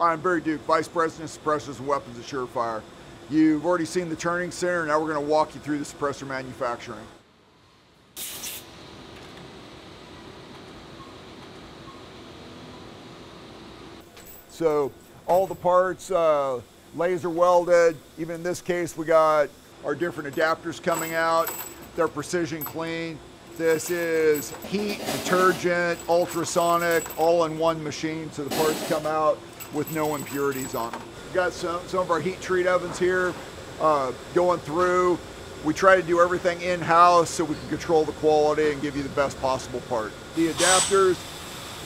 I'm Barry Dueck, Vice President of Suppressors and Weapons at Surefire. You've already seen the turning center, now we're going to walk you through the suppressor manufacturing. So all the parts uh, laser welded. Even in this case, we got our different adapters coming out. They're precision clean. This is heat, detergent, ultrasonic, all in one machine. So the parts come out with no impurities on them. We've got some, some of our heat treat ovens here uh, going through. We try to do everything in-house so we can control the quality and give you the best possible part. The adapters,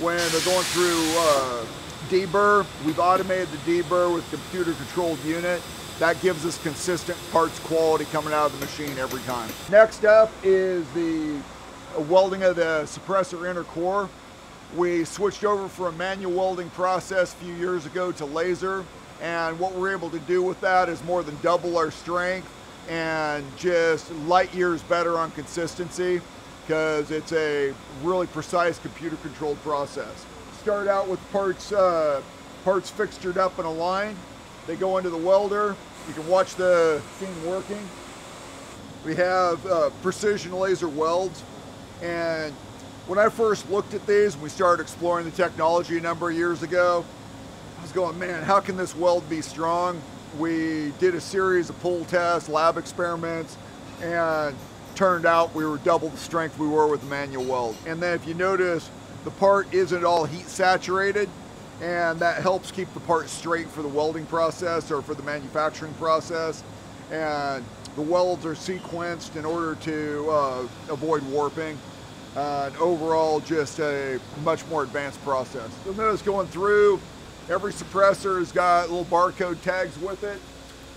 when they're going through uh, deburr, we've automated the deburr with computer controlled unit. That gives us consistent parts quality coming out of the machine every time. Next up is the welding of the suppressor inner core. We switched over from a manual welding process a few years ago to laser. And what we're able to do with that is more than double our strength and just light years better on consistency because it's a really precise computer controlled process. Start out with parts, uh, parts fixtured up in a line. They go into the welder. You can watch the thing working. We have uh, precision laser welds and when I first looked at these, we started exploring the technology a number of years ago, I was going, man, how can this weld be strong? We did a series of pull tests, lab experiments, and turned out we were double the strength we were with the manual weld. And then if you notice, the part isn't all heat saturated, and that helps keep the part straight for the welding process or for the manufacturing process. And the welds are sequenced in order to uh, avoid warping. Uh, and overall, just a much more advanced process. You'll notice going through, every suppressor has got little barcode tags with it.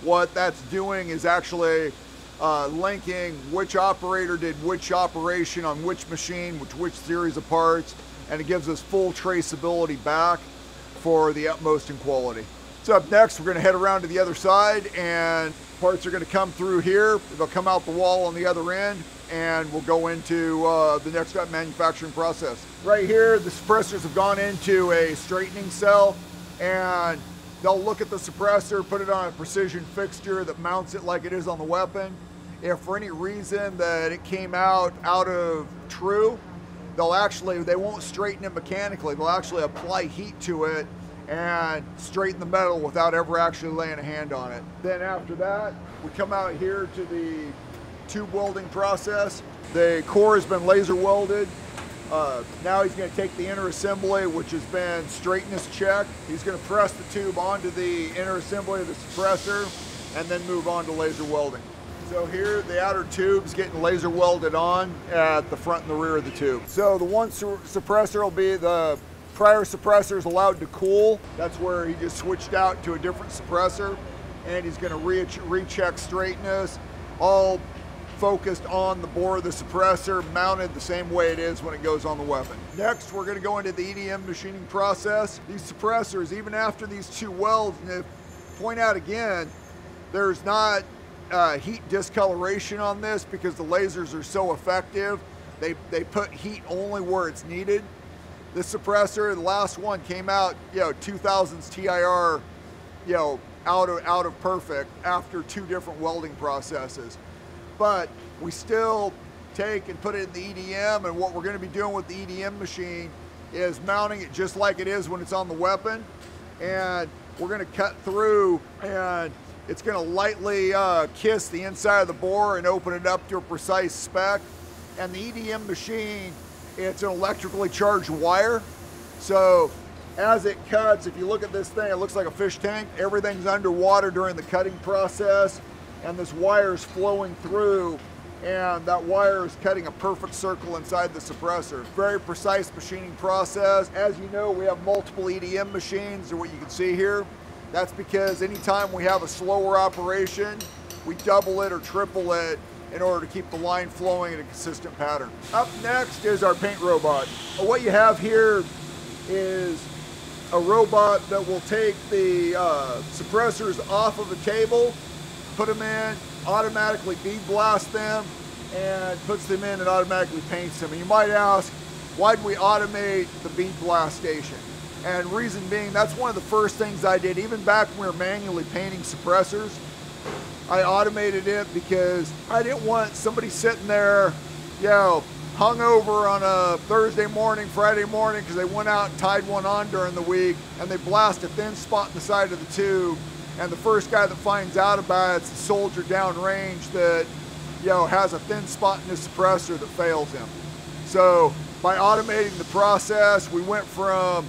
What that's doing is actually uh, linking which operator did which operation on which machine, which which series of parts, and it gives us full traceability back for the utmost in quality. So up next, we're gonna head around to the other side and parts are gonna come through here. They'll come out the wall on the other end and we'll go into uh, the next manufacturing process. Right here, the suppressors have gone into a straightening cell and they'll look at the suppressor, put it on a precision fixture that mounts it like it is on the weapon. If for any reason that it came out out of true, they'll actually, they won't straighten it mechanically. They'll actually apply heat to it and straighten the metal without ever actually laying a hand on it. Then after that, we come out here to the tube welding process. The core has been laser welded. Uh, now he's going to take the inner assembly, which has been straightness checked. He's going to press the tube onto the inner assembly of the suppressor and then move on to laser welding. So here, the outer tube's getting laser welded on at the front and the rear of the tube. So the one su suppressor will be the prior suppressor is allowed to cool. That's where he just switched out to a different suppressor and he's going to re recheck straightness, all focused on the bore of the suppressor, mounted the same way it is when it goes on the weapon. Next, we're gonna go into the EDM machining process. These suppressors, even after these two welds, and if, point out again, there's not uh, heat discoloration on this because the lasers are so effective. They, they put heat only where it's needed. This suppressor, the last one came out, you know, 2000s TIR, you know, out of, out of perfect after two different welding processes but we still take and put it in the EDM and what we're going to be doing with the EDM machine is mounting it just like it is when it's on the weapon and we're going to cut through and it's going to lightly uh, kiss the inside of the bore and open it up to a precise spec. And the EDM machine it's an electrically charged wire so as it cuts if you look at this thing it looks like a fish tank. Everything's underwater during the cutting process and this wire is flowing through and that wire is cutting a perfect circle inside the suppressor. Very precise machining process. As you know, we have multiple EDM machines, or what you can see here. That's because anytime we have a slower operation, we double it or triple it in order to keep the line flowing in a consistent pattern. Up next is our paint robot. What you have here is a robot that will take the uh, suppressors off of the table put them in, automatically bead blast them, and puts them in and automatically paints them. And you might ask, why do we automate the bead blast station? And reason being, that's one of the first things I did, even back when we were manually painting suppressors. I automated it because I didn't want somebody sitting there, you know, hung over on a Thursday morning, Friday morning, because they went out and tied one on during the week, and they blast a thin spot in the side of the tube, and the first guy that finds out about it's a soldier downrange that, you know, has a thin spot in his suppressor that fails him. So by automating the process, we went from,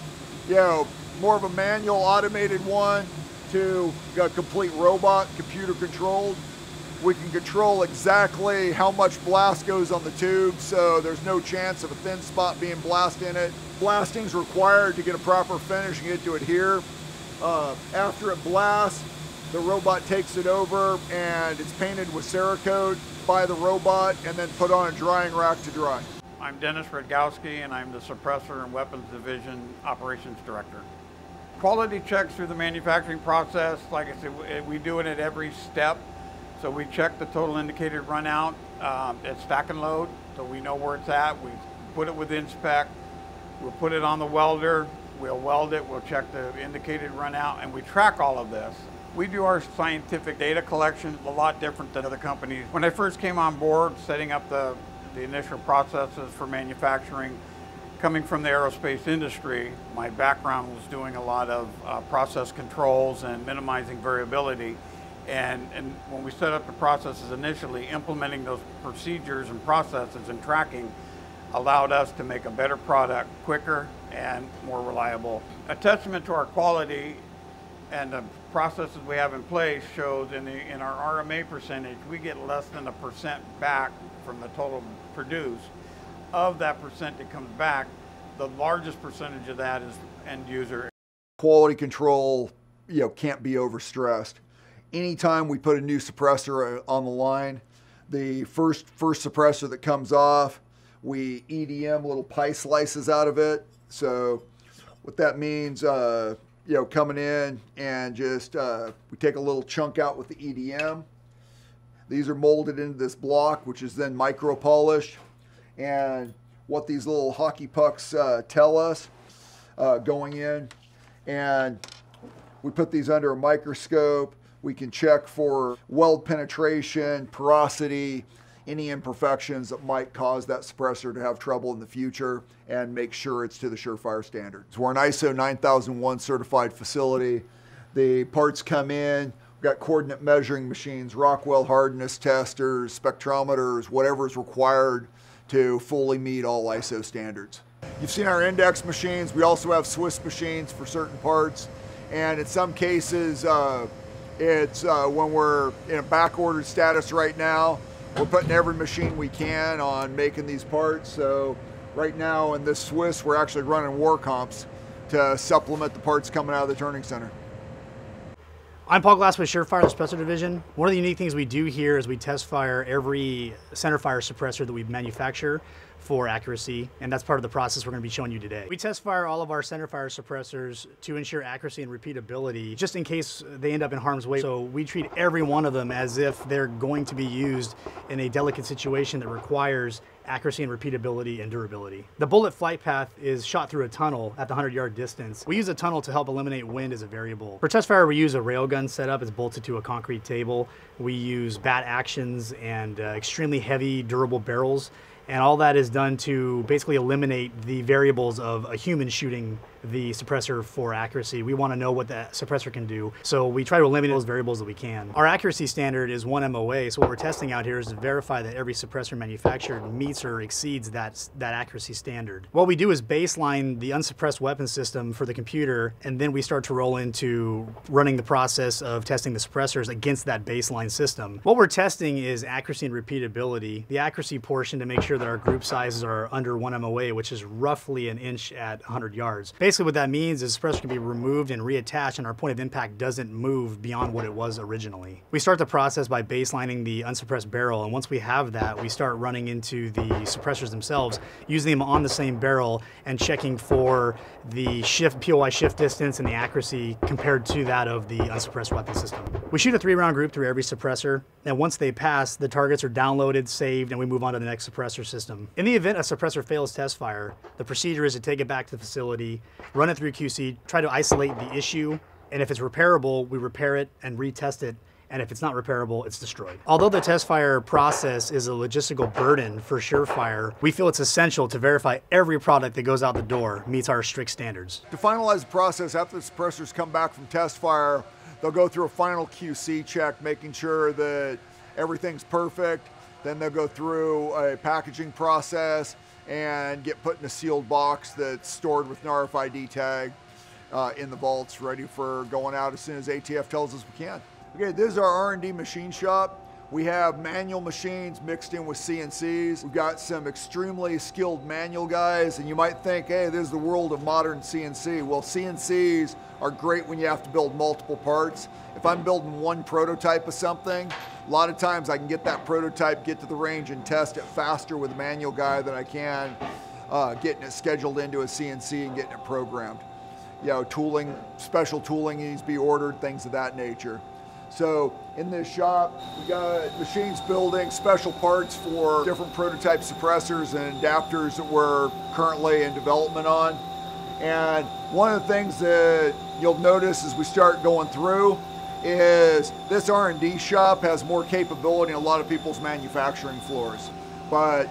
you know, more of a manual automated one to a complete robot, computer controlled. We can control exactly how much blast goes on the tube, so there's no chance of a thin spot being blast in it. Blasting is required to get a proper finish and get to adhere. Uh, after it blasts, the robot takes it over and it's painted with Cerakote by the robot and then put on a drying rack to dry. I'm Dennis Redgowski and I'm the Suppressor and Weapons Division Operations Director. Quality checks through the manufacturing process, like I said, we do it at every step. So we check the total indicated run out um, at stack and load, so we know where it's at. We put it within spec. We'll put it on the welder. We'll weld it. We'll check the indicated run out, and we track all of this. We do our scientific data collection a lot different than other companies. When I first came on board, setting up the, the initial processes for manufacturing, coming from the aerospace industry, my background was doing a lot of uh, process controls and minimizing variability. And, and when we set up the processes initially, implementing those procedures and processes and tracking allowed us to make a better product quicker and more reliable. A testament to our quality and the processes we have in place shows in, the, in our RMA percentage, we get less than a percent back from the total produced. Of that percent that comes back, the largest percentage of that is end user. Quality control, you know, can't be overstressed anytime we put a new suppressor uh, on the line, the first first suppressor that comes off, we EDM little pie slices out of it. So what that means, uh, you know, coming in and just uh, we take a little chunk out with the EDM. These are molded into this block, which is then micro polished. And what these little hockey pucks uh, tell us uh, going in, and we put these under a microscope we can check for weld penetration, porosity, any imperfections that might cause that suppressor to have trouble in the future and make sure it's to the Surefire standards. We're an ISO 9001 certified facility. The parts come in, we've got coordinate measuring machines, Rockwell hardness testers, spectrometers, whatever is required to fully meet all ISO standards. You've seen our index machines. We also have Swiss machines for certain parts. And in some cases, uh, it's uh, when we're in a back status right now, we're putting every machine we can on making these parts. So right now in this Swiss, we're actually running WarComps to supplement the parts coming out of the turning center. I'm Paul Glass with Surefire, the suppressor division. One of the unique things we do here is we test fire every center fire suppressor that we manufacture for accuracy, and that's part of the process we're going to be showing you today. We test fire all of our center fire suppressors to ensure accuracy and repeatability, just in case they end up in harm's way. So we treat every one of them as if they're going to be used in a delicate situation that requires accuracy and repeatability and durability. The bullet flight path is shot through a tunnel at the 100 yard distance. We use a tunnel to help eliminate wind as a variable. For test fire, we use a railgun setup. It's bolted to a concrete table. We use BAT actions and uh, extremely heavy durable barrels and all that is done to basically eliminate the variables of a human shooting the suppressor for accuracy. We want to know what that suppressor can do. So we try to eliminate those variables that we can. Our accuracy standard is 1 MOA. So what we're testing out here is to verify that every suppressor manufactured meets or exceeds that, that accuracy standard. What we do is baseline the unsuppressed weapon system for the computer, and then we start to roll into running the process of testing the suppressors against that baseline system. What we're testing is accuracy and repeatability. The accuracy portion to make sure that our group sizes are under 1 MOA, which is roughly an inch at 100 yards. Basically basically what that means is suppressor can be removed and reattached and our point of impact doesn't move beyond what it was originally. We start the process by baselining the unsuppressed barrel and once we have that, we start running into the suppressors themselves, using them on the same barrel and checking for the shift, POI shift distance and the accuracy compared to that of the unsuppressed weapon system. We shoot a three round group through every suppressor and once they pass, the targets are downloaded, saved, and we move on to the next suppressor. System. In the event a suppressor fails test fire, the procedure is to take it back to the facility, run it through QC, try to isolate the issue, and if it's repairable, we repair it and retest it and if it's not repairable, it's destroyed. Although the test fire process is a logistical burden for Surefire, we feel it's essential to verify every product that goes out the door meets our strict standards. To finalize the process, after the suppressors come back from test fire, they'll go through a final QC check, making sure that everything's perfect. Then they'll go through a packaging process and get put in a sealed box that's stored with an RFID tag uh, in the vaults, ready for going out as soon as ATF tells us we can. Okay, this is our R&D machine shop. We have manual machines mixed in with CNCs. We've got some extremely skilled manual guys, and you might think, hey, this is the world of modern CNC. Well, CNCs are great when you have to build multiple parts. If I'm building one prototype of something, a lot of times I can get that prototype, get to the range, and test it faster with a manual guy than I can uh, getting it scheduled into a CNC and getting it programmed. You know, tooling, special tooling needs to be ordered, things of that nature. So in this shop, we got machines building special parts for different prototype suppressors and adapters that we're currently in development on. And one of the things that you'll notice as we start going through is this R&D shop has more capability than a lot of people's manufacturing floors. But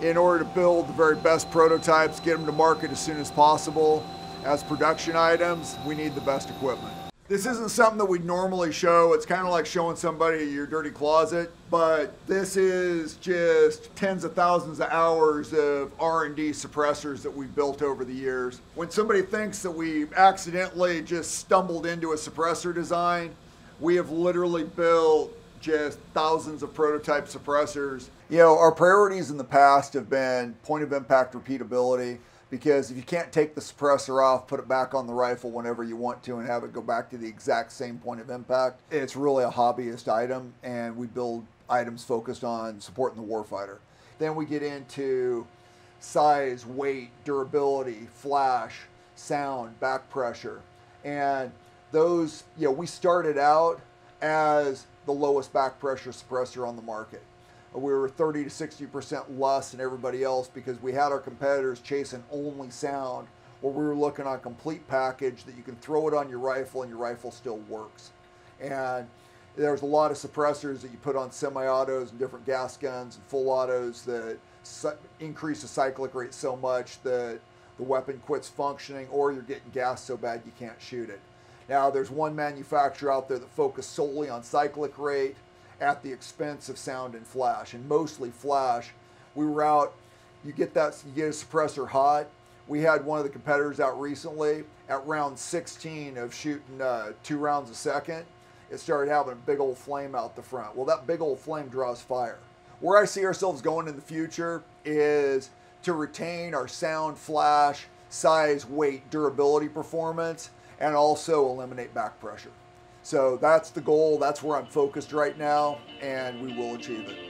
in order to build the very best prototypes, get them to market as soon as possible as production items, we need the best equipment. This isn't something that we normally show. It's kind of like showing somebody your dirty closet, but this is just tens of thousands of hours of R&D suppressors that we've built over the years. When somebody thinks that we accidentally just stumbled into a suppressor design, we have literally built just thousands of prototype suppressors. You know, our priorities in the past have been point of impact repeatability, because if you can't take the suppressor off, put it back on the rifle whenever you want to and have it go back to the exact same point of impact, it's really a hobbyist item and we build items focused on supporting the warfighter. Then we get into size, weight, durability, flash, sound, back pressure. And those, you know, we started out as the lowest back pressure suppressor on the market we were 30 to 60% less than everybody else because we had our competitors chasing only sound where we were looking on a complete package that you can throw it on your rifle and your rifle still works. And there's a lot of suppressors that you put on semi-autos and different gas guns and full autos that increase the cyclic rate so much that the weapon quits functioning or you're getting gas so bad you can't shoot it. Now there's one manufacturer out there that focuses solely on cyclic rate at the expense of sound and flash, and mostly flash. We were out, you get that, you get a suppressor hot. We had one of the competitors out recently at round 16 of shooting uh, two rounds a second. It started having a big old flame out the front. Well, that big old flame draws fire. Where I see ourselves going in the future is to retain our sound, flash, size, weight, durability performance, and also eliminate back pressure. So that's the goal. That's where I'm focused right now, and we will achieve it.